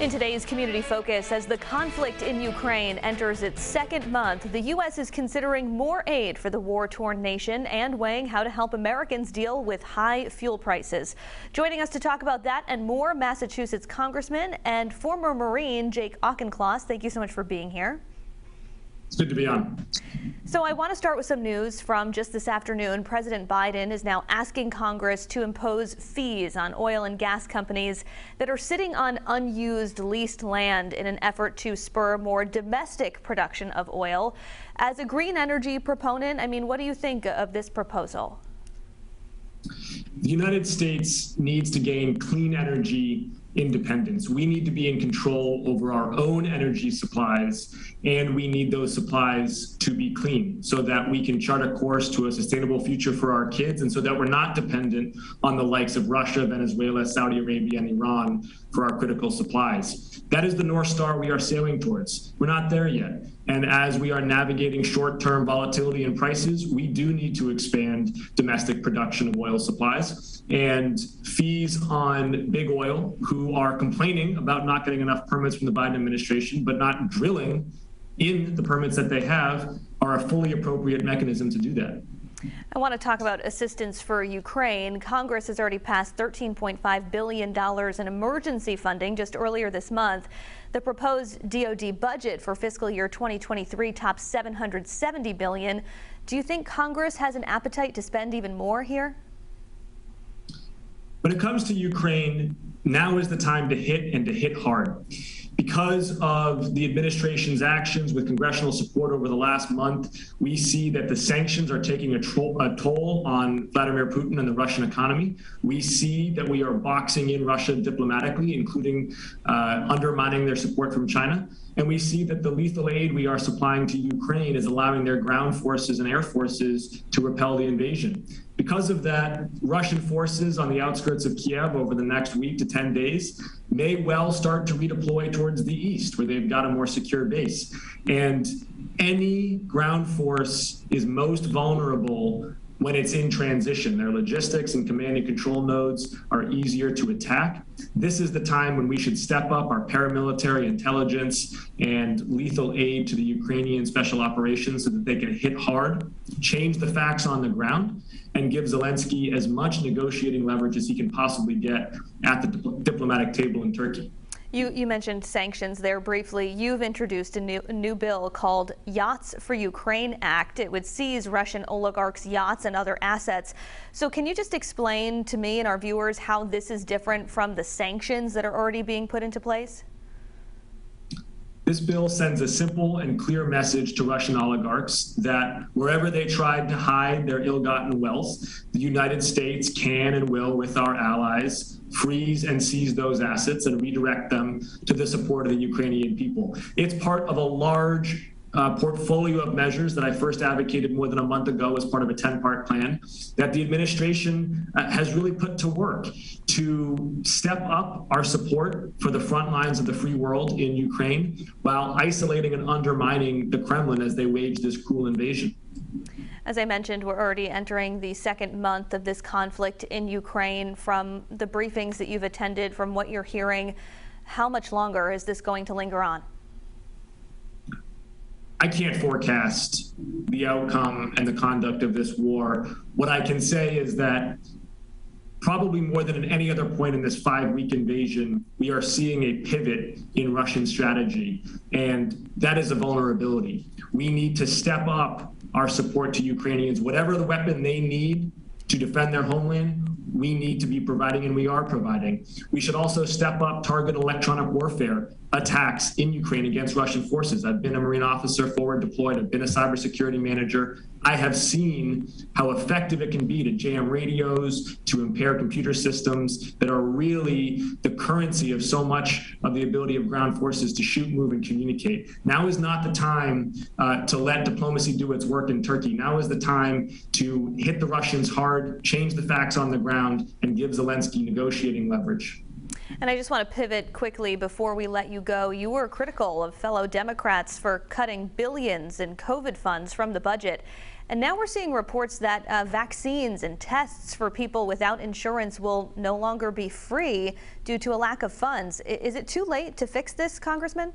In today's community focus, as the conflict in Ukraine enters its second month, the U.S. is considering more aid for the war torn nation and weighing how to help Americans deal with high fuel prices. Joining us to talk about that and more, Massachusetts Congressman and former Marine Jake Auchincloss. Thank you so much for being here. It's good to be on. So I want to start with some news from just this afternoon. President Biden is now asking Congress to impose fees on oil and gas companies that are sitting on unused leased land in an effort to spur more domestic production of oil. As a green energy proponent, I mean, what do you think of this proposal? The United States needs to gain clean energy independence. We need to be in control over our own energy supplies, and we need those supplies to be clean so that we can chart a course to a sustainable future for our kids and so that we're not dependent on the likes of Russia, Venezuela, Saudi Arabia, and Iran for our critical supplies. That is the North Star we are sailing towards. We're not there yet. And as we are navigating short term volatility in prices, we do need to expand domestic production of oil supplies. And fees on big oil, who are complaining about not getting enough permits from the Biden administration, but not drilling in the permits that they have, are a fully appropriate mechanism to do that. I want to talk about assistance for Ukraine. Congress has already passed $13.5 billion in emergency funding just earlier this month. The proposed DoD budget for fiscal year 2023 tops 770 billion. Do you think Congress has an appetite to spend even more here? When it comes to Ukraine, now is the time to hit and to hit hard because of the administration's actions with congressional support over the last month, we see that the sanctions are taking a, tro- a, toll on Vladimir Putin and the Russian economy. We see that we are boxing in Russia diplomatically, including uh, undermining their support from China. And we see that the lethal aid we are supplying to Ukraine is allowing their ground forces and air forces to repel the invasion. Because of that, Russian forces on the outskirts of Kiev over the next week to 10 days may well start to redeploy towards the east, where they've got a more secure base. And any ground force is most vulnerable when it's in transition. Their logistics and command and control nodes are easier to attack. This is the time when we should step up our paramilitary intelligence and lethal aid to the Ukrainian special operations so that they can hit hard, change the facts on the ground, and give Zelensky as much negotiating leverage as he can possibly get at the diplomatic table in Turkey. You, you, mentioned sanctions there briefly. You've introduced a new, a new, bill called Yachts for Ukraine Act. It would seize Russian oligarchs' yachts and other assets. So, can you just explain to me and our viewers how this is different from the sanctions that are already being put into place? This bill sends a simple and clear message to Russian oligarchs that wherever they tried to hide their ill gotten wealth, the United States can and will, with our allies, freeze and seize those assets and redirect them to the support of the Ukrainian people. It's part of a large uh, portfolio of measures that I first advocated more than a month ago as part of a 10 part plan that the administration uh, has really put to work to step up our support for the front lines of the free world in Ukraine while isolating and undermining the Kremlin as they wage this cruel invasion. As I mentioned, we're already entering the second month of this conflict in Ukraine. From the briefings that you've attended, from what you're hearing, how much longer is this going to linger on? I can't forecast the outcome and the conduct of this war. What I can say is that probably more than at any other point in this five week invasion, we are seeing a pivot in Russian strategy. And that is a vulnerability. We need to step up our support to Ukrainians, whatever the weapon they need to defend their homeland, we need to be providing and we are providing. We should also step up target electronic warfare attacks in Ukraine against Russian forces. I've been a Marine officer forward deployed, I've been a cybersecurity manager. I have seen how effective it can be to jam radios, to impair computer systems that are really the currency of so much of the ability of ground forces to shoot, move, and communicate. Now is not the time uh, to let diplomacy do its work in Turkey. Now is the time to hit the Russians hard, change the facts on the ground, and give Zelensky negotiating leverage. And I just want to pivot quickly before we let you go. You were critical of fellow Democrats for cutting billions in COVID funds from the budget. And now we're seeing reports that uh, vaccines and tests for people without insurance will no longer be free due to a lack of funds. Is it too late to fix this, Congressman?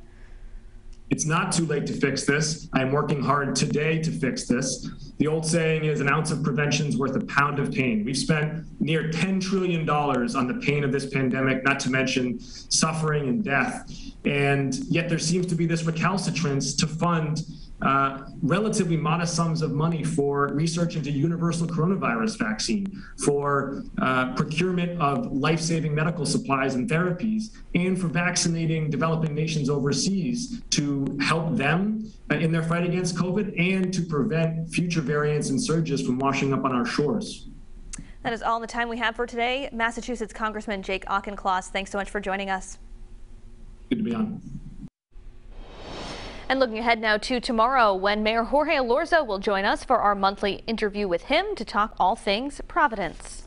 It's not too late to fix this. I'm working hard today to fix this. The old saying is an ounce of prevention is worth a pound of pain. We've spent near $10 trillion on the pain of this pandemic, not to mention suffering and death. And yet there seems to be this recalcitrance to fund uh, relatively modest sums of money for research into universal coronavirus vaccine, for uh, procurement of life saving medical supplies and therapies, and for vaccinating developing nations overseas to help them uh, in their fight against COVID and to prevent future variants and surges from washing up on our shores. That is all the time we have for today. Massachusetts Congressman Jake Auchincloss, thanks so much for joining us. Good to be on. And looking ahead now to tomorrow when Mayor Jorge Elorza will join us for our monthly interview with him to talk all things Providence.